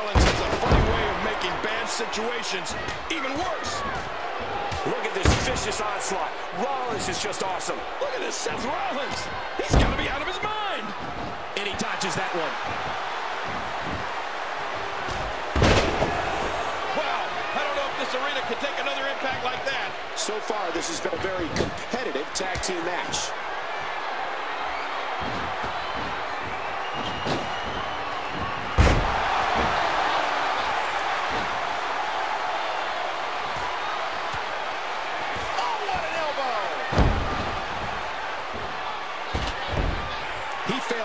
Rollins has a funny way of making bad situations even worse. Look at this vicious onslaught. Rollins is just awesome. Look at this Seth Rollins. He's got to be out of his mind. And he dodges that one. Wow, I don't know if this arena can take another impact like that. So far, this has been a very competitive tag team match.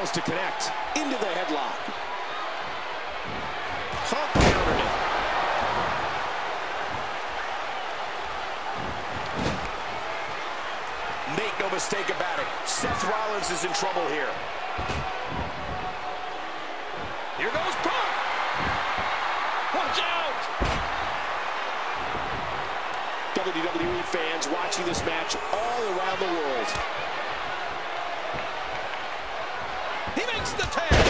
Fails to connect. Into the headlock. Punk countered it. Make no mistake about it. Seth Rollins is in trouble here. Here goes Punk. Watch out. WWE fans watching this match all around the world. He makes the tag.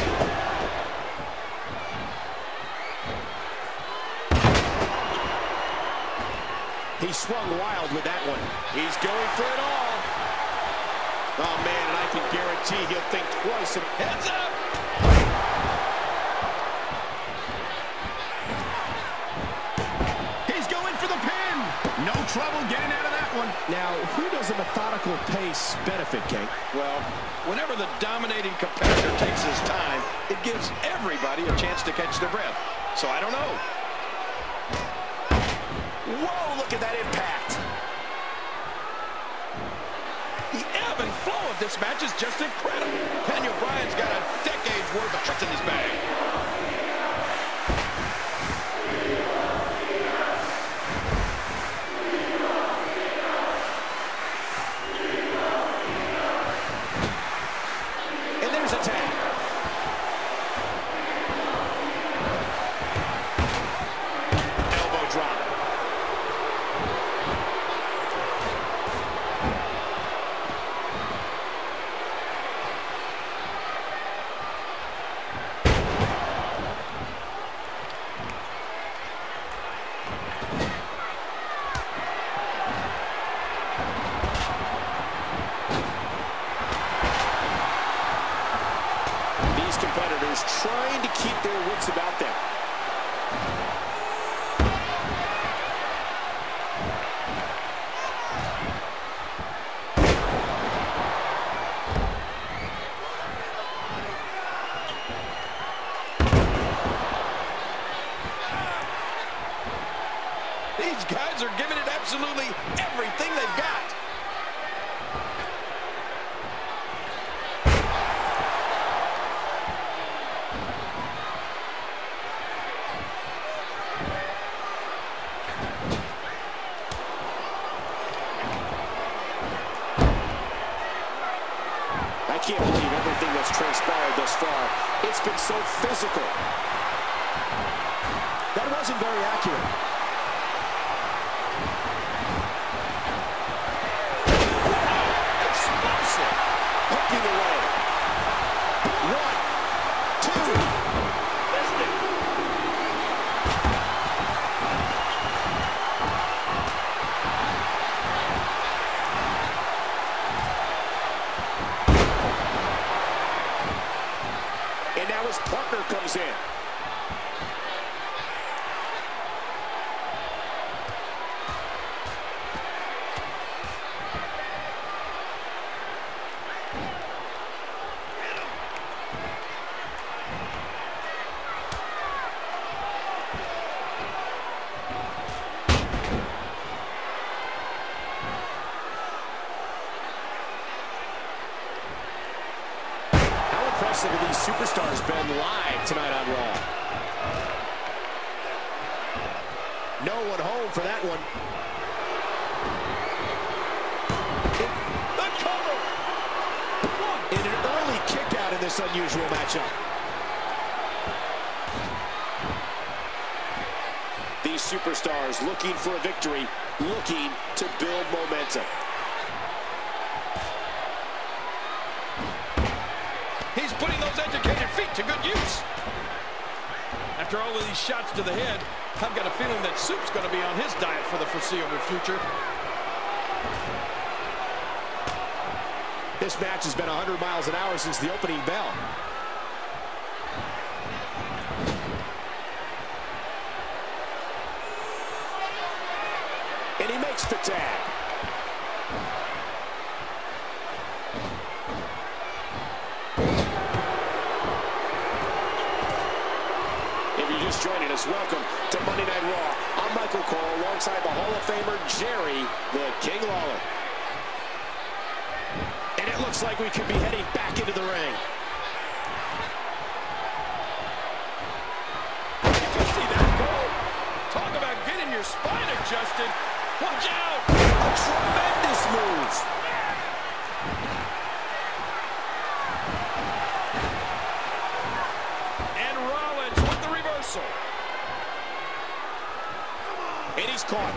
He swung wild with that one. He's going for it all. Oh, man, and I can guarantee he'll think twice. Heads up. No trouble getting out of that one. Now, who does a methodical pace benefit, Kate? Well, whenever the dominating competitor takes his time, it gives everybody a chance to catch their breath. So I don't know. Whoa, look at that impact. The ebb and flow of this match is just incredible. Daniel Bryan's got a decade's worth of tricks in his bag. And there's a tag. Elbow drop. These competitors trying to keep their wits about them. These guys are giving it absolutely everything they've got. Can't believe everything that's transpired thus far. It's been so physical. That wasn't very accurate. In. Impressive these superstars been live tonight on Raw? No one home for that one. The cover. In an early kick out in this unusual matchup. These superstars looking for a victory, looking to build momentum. To good use. After all of these shots to the head, I've got a feeling that Soup's going to be on his diet for the foreseeable future. This match has been 100 miles an hour since the opening bell. And he makes the tag. Alongside the Hall of Famer Jerry the King Lawler. And it looks like we could be heading back into the ring. Did you see that goal? Talk about getting your spine adjusted. Watch out! A tremendous move. And Rollins with the reversal. And he's caught.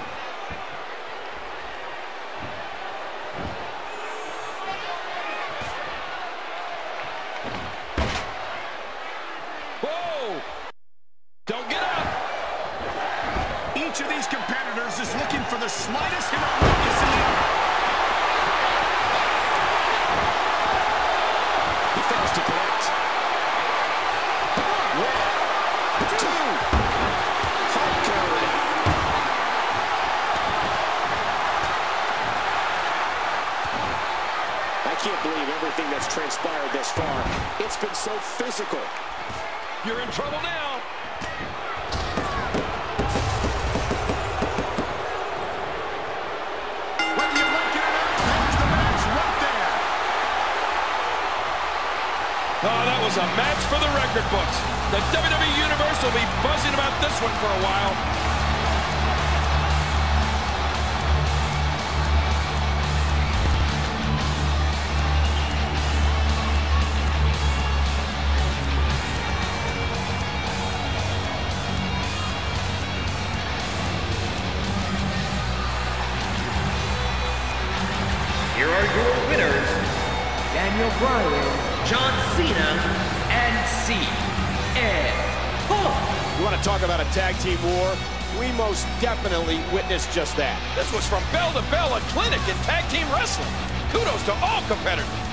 Whoa! Don't get up! Each of these competitors is looking for the slightest hint of weakness in the He fails to connect. One, two. Hulk I can't believe everything that's transpired thus far. It's been so physical. You're in trouble now. Oh, that was a match for the record books. The WWE Universe will be buzzing about this one for a while. Are your winners, Daniel Bryan, John Cena, and CM Punk. You want to talk about a tag team war? We most definitely witnessed just that. This was from bell to bell a clinic in tag team wrestling. Kudos to all competitors.